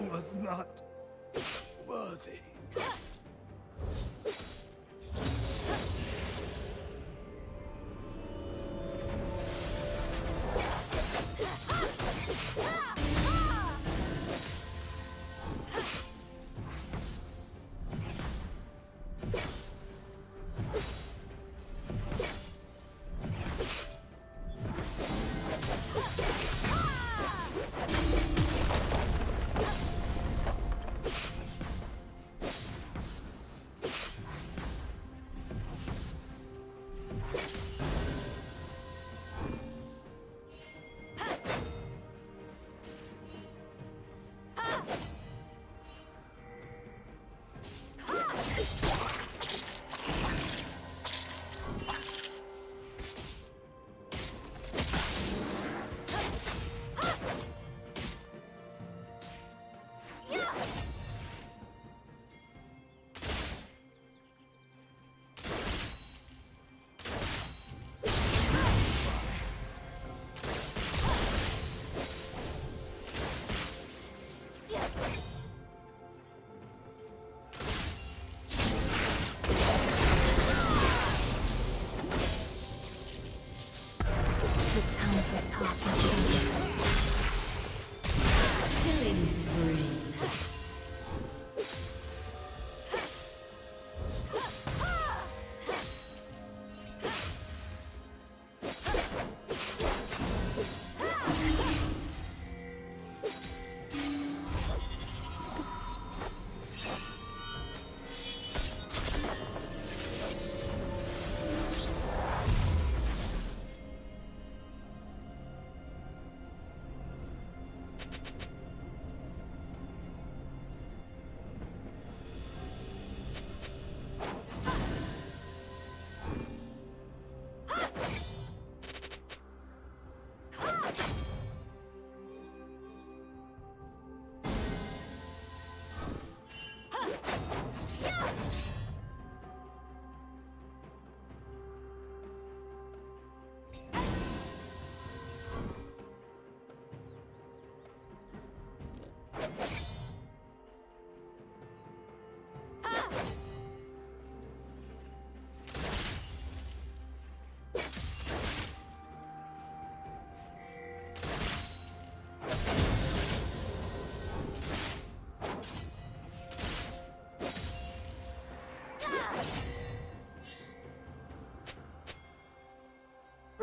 was not worthy. Let's go.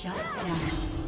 Shut down.